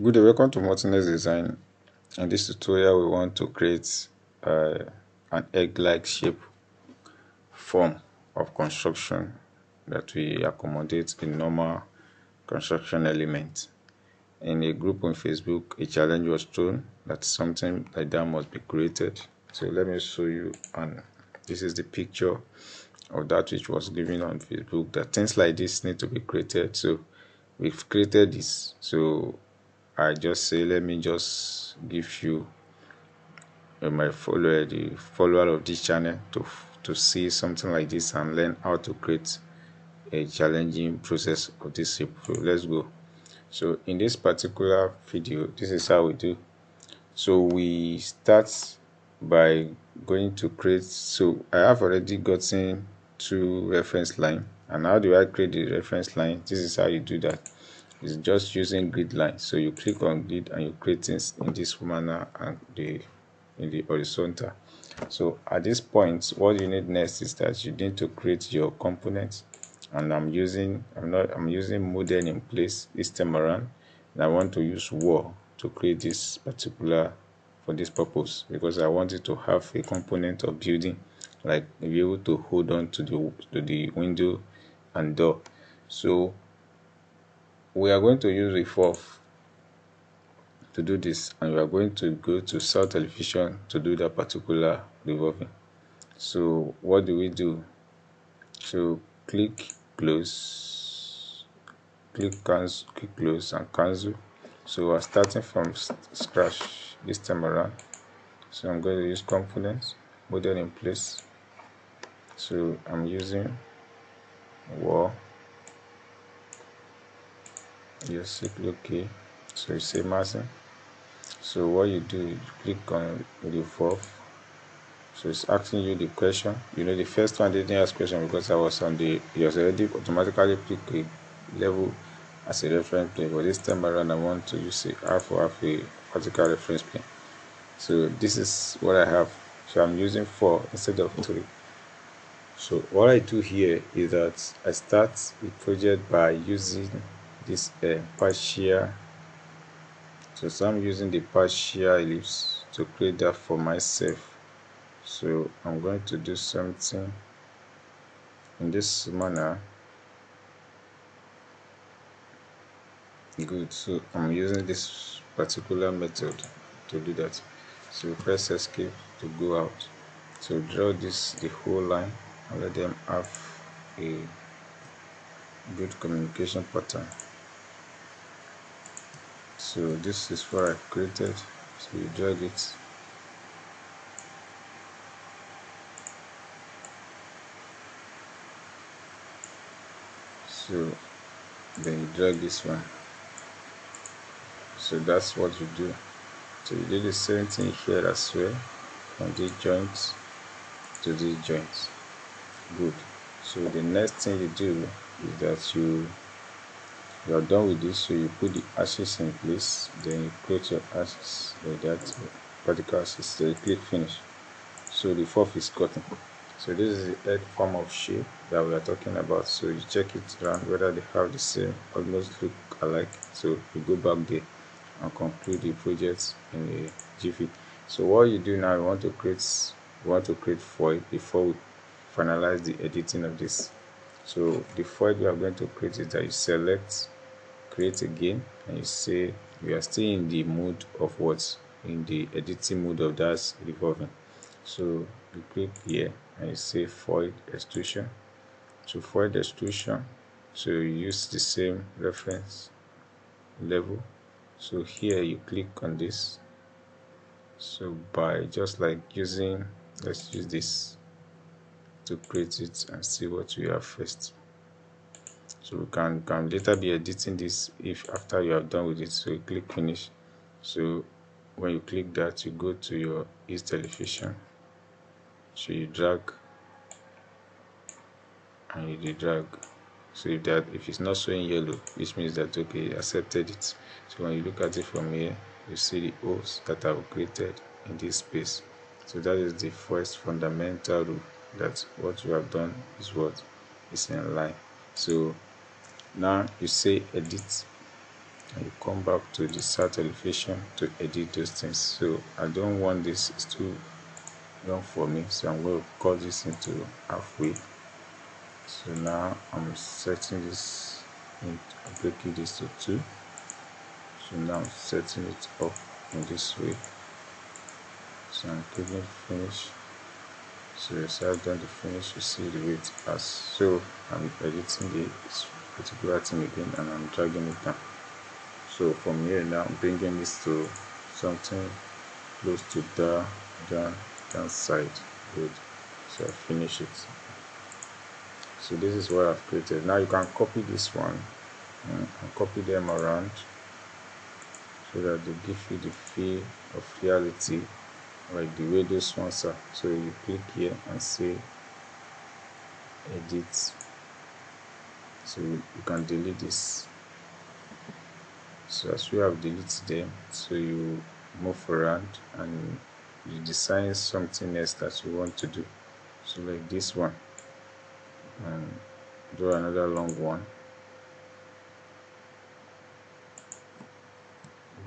Good day, welcome to Multinext Design. In this tutorial, we want to create uh, an egg-like shape form of construction that we accommodate in normal construction elements. In a group on Facebook, a challenge was thrown that something like that must be created. So let me show you, and this is the picture of that which was given on Facebook. That things like this need to be created. So we've created this. So I just say let me just give you uh, my follower the follower of this channel to to see something like this and learn how to create a challenging process of this. So let's go. So in this particular video, this is how we do. So we start by going to create. So I have already gotten two reference line. And how do I create the reference line? This is how you do that is just using grid line so you click on grid and you create things in this manner and the in the horizontal. So at this point what you need next is that you need to create your components. And i'm using i'm not i'm using model in place this time around. And i want to use wall to create this particular for this purpose. Because i wanted to have a component of building. Like be able to hold on to the to the window and door. So we are going to use revolve to do this and we are going to go to cell television to do that particular revolving. So what do we do? So click close click cancel click close and cancel. So we're starting from scratch this time around. So i'm going to use components model in place. So i'm using wall yes click ok. So you say massing so what you do you click on the fourth so it's asking you the question. You know the first one didn't ask question because i was on the was already automatically pick a level as a reference plane. But this time around i want to use a half or half a vertical reference plane. So this is what i have. So i'm using four instead of three. So what i do here is that i start the project by using this a partial so, so I'm using the partial ellipse to create that for myself. So I'm going to do something in this manner. Good so I'm using this particular method to do that. So press escape to go out. So draw this the whole line and let them have a good communication pattern so this is what I've created. So you drag it. So then you drag this one. So that's what you do. So you do the same thing here as well from this joint to this joint good. So the next thing you do is that you you are done with this so you put the axis in place then you create your axis like that vertical axis you click finish. So the fourth is cutting so this is the head form of shape that we are talking about. So you check it around whether they have the same almost look alike. So you go back there and conclude the project in a jiffy so what you do now you want to create you want to create foil before we finalize the editing of this so the foil we are going to create is that you select create again and you say we are still in the mode of what? In the editing mode of that revolving. So you click here and you say void extrusion. So void extrusion so you use the same reference level. So here you click on this. So by just like using let's use this to create it and see what we have first. So we can can later be editing this if after you have done with it. So you click finish. So when you click that you go to your east elevation. So you drag and you drag so if that if it's not showing yellow which means that okay accepted it. So when you look at it from here you see the holes that i've created in this space. So that is the first fundamental rule that what you have done is what is in line so now you say edit and you come back to the south elevation to edit those things. So i don't want this it's too long for me so i'm going to cut this into halfway. So now i'm setting this in breaking this to two. So now i'm setting it up in this way. So i'm clicking finish so i've done the finish. You see the way as so i'm editing this particular thing again and i'm dragging it down. So from here now I'm bringing this to something close to the down down side. Good. So I finish it. So this is what I've created. Now you can copy this one and copy them around so that they give you the feel of reality like the way those ones are. So you click here and say edit. So you can delete this. So as we have deleted them so you move around and you design something else that you want to do. So like this one. And draw another long one.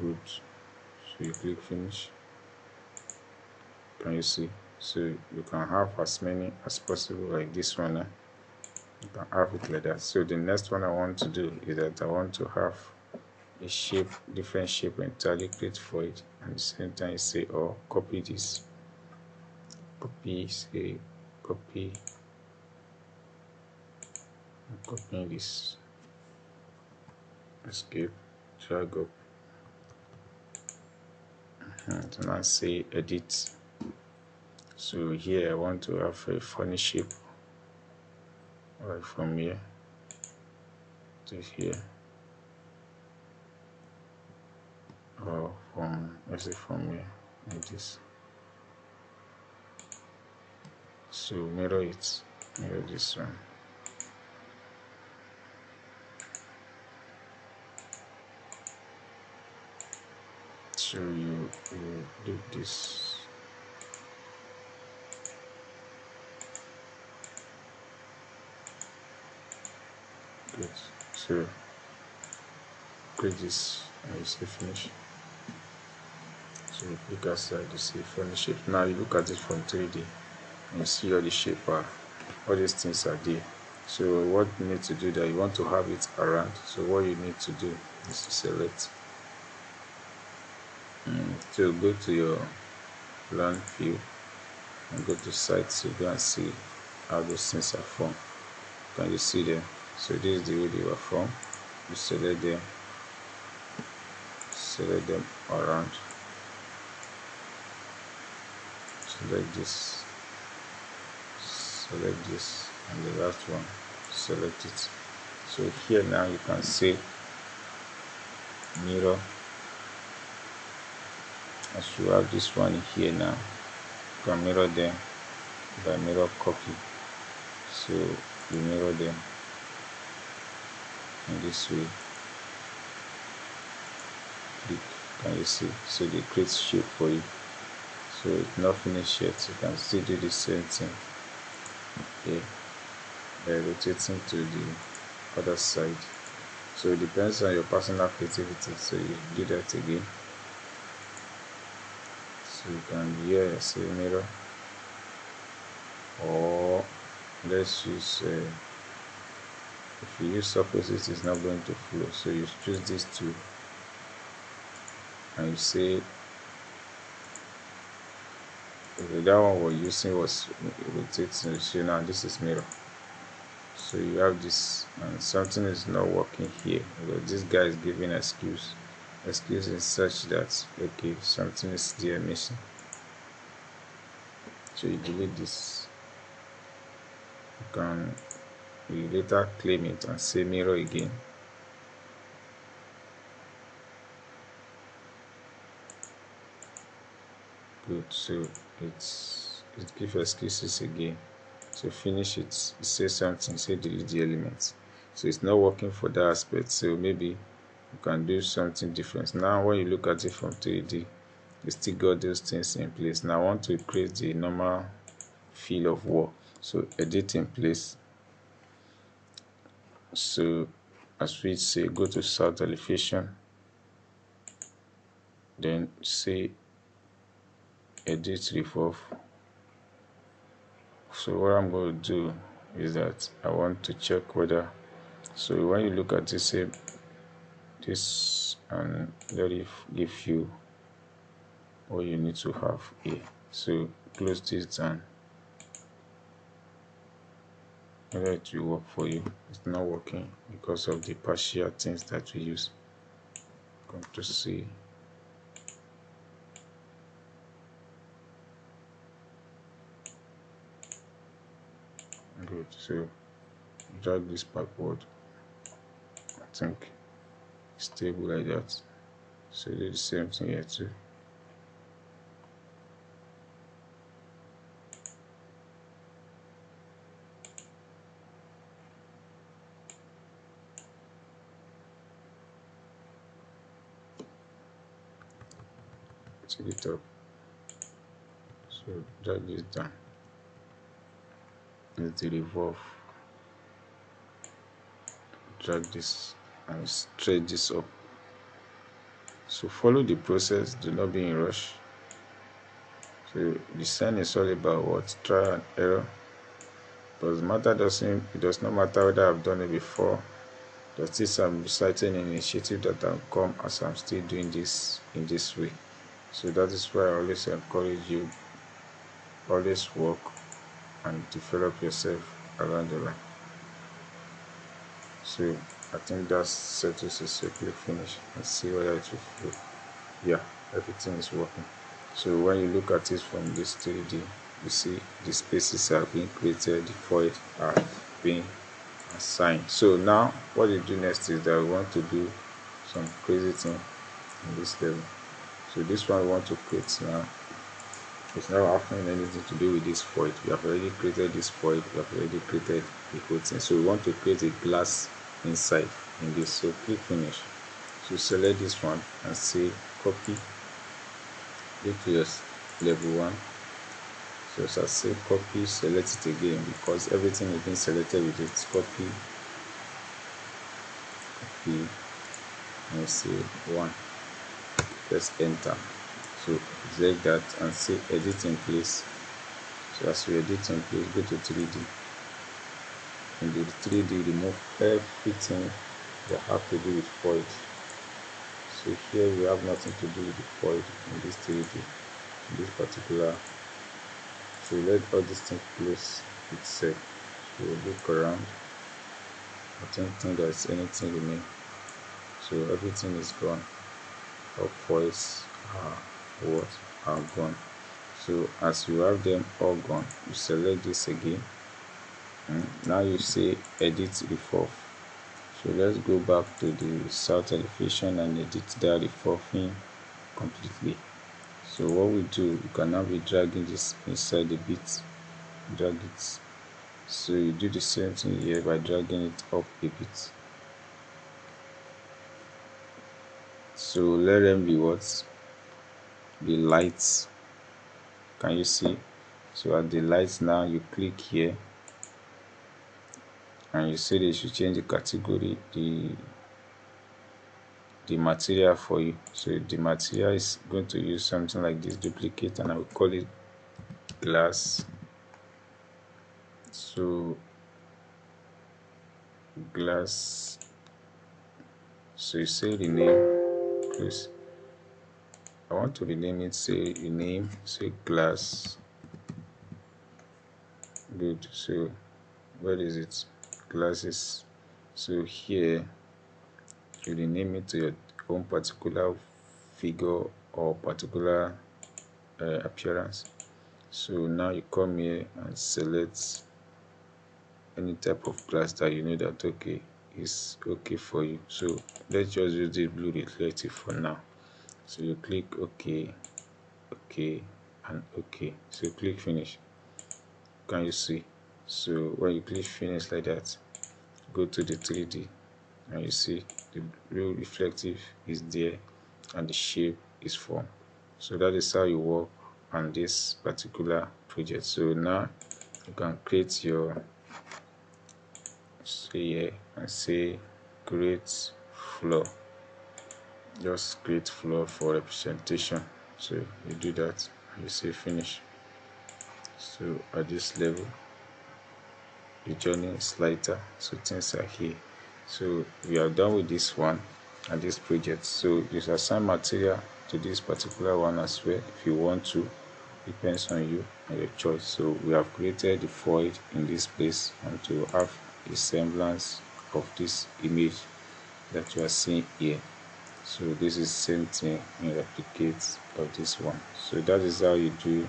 Good. So you click finish can you see so you can have as many as possible like this one eh? you can have it like that. So the next one i want to do is that i want to have a shape different shape entirely create for it. And the same time say or oh, copy this. Copy say copy. I'm copying this. Escape drag up. And uh-huh, now say edit so here I want to have a funny shape right from here to here. Or from let's say from here like this. So mirror it mirror this one. So you, you do this so create this and you say finish. So click outside you see funny shape. Now you look at it from 3d and see all the shape are all these things are there. So what you need to do that you want to have it around so what you need to do is to select. Mm, so go to your plan view and go to site so go and see how those things are formed. Can you see them so this is the way they were from. You select them. Select them around. Select this. Select this. And the last one. Select it. So here now you can see mirror. As you have this one here now you can mirror them by mirror copy. So you mirror them in this way can you see? So they create shape for you. So it's not finished yet you can still do the same thing. Okay. By rotating to the other side. So it depends on your personal creativity. So you do that again. So you can here say mirror. Or let's use uh, if you use surfaces it's not going to flow. So you choose these two. And you say that one we're using was rotating so now this is mirror. So you have this and something is not working here. Because this guy is giving excuse. Excuse is such that okay something is there missing. So you delete this. You can you later claim it and say mirror again. Good so it's it gives excuses again. So finish it. Say something say delete the elements. So it's not working for that aspect. So maybe you can do something different. Now when you look at it from 3d you still got those things in place. Now i want to create the normal feel of war so edit in place so as we say go to south elevation then say edit revolve. So what I'm going to do is that I want to check whether so when you look at this say this and let it give you what you need to have here. So close this down whether it will work for you. It's not working because of the partial things that we use. Come to see. Good. So drag this backward. I think stable like that. So do the same thing here too to the top so drag this down let's revolve. Drag this and straight this up. So follow the process. Do not be in rush. So design is all about what? Try and error. But matter doesn't it does not matter whether i've done it before. There's i'm citing an initiative that i'll come as i'm still doing this in this way so that is why i always encourage you always work and develop yourself around the line. So I think that settles it. So click finish and see whether it will flow. Yeah everything is working. So when you look at it from this 3d you see the spaces are being created the void are being assigned. So now what you do next is that we want to do some crazy thing in this level so this one we want to create now. It's not having anything to do with this void. We have already created this void. We have already created the whole so we want to create a glass inside in this. So click finish. So select this one and say copy. Go to your level one. So as I say copy select it again because everything is being selected with it copy. Copy. And say one press enter. So select that and say edit in place. So as you edit in place go to 3d in the 3d remove everything that have to do with void. So here we have nothing to do with the void in this 3d in this particular. So let all these things close itself. So look around. I don't think there's anything remain so everything is gone all voice uh, are what are gone. So as you have them all gone you select this again. And now you say edit revolve so let's go back to the south elevation and edit that revolving completely. So what we do you can now be dragging this inside the bit. Drag it. So you do the same thing here by dragging it up a bit so let them be what? The lights. Can you see? So at the lights now you click here. And you see they should change the category the the material for you. So the material is going to use something like this duplicate and I will call it glass. So glass. So you say the name please I want to rename it say name say class good so where is it? Glasses. So here you rename it to your own particular figure or particular uh, appearance. So now you come here and select any type of glass that you know that okay is okay for you. So let's just use the blue reflective for now. So you click ok ok and ok so click finish. Can you see? So when you click finish like that go to the 3d and you see the blue reflective is there and the shape is formed. So that is how you work on this particular project. So now you can create your say here and say create floor just create floor for representation. So you do that you say finish. So at this level the journey is lighter so things are here. So we are done with this one and this project. So you assign material to this particular one as well if you want to. Depends on you and your choice. So we have created the void in this place and to have a semblance of this image that you are seeing here. So this is same thing in replicate of this one. So that is how you do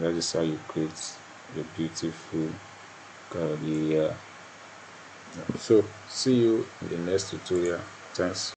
that is how you create your beautiful career so see you in the next tutorial. Thanks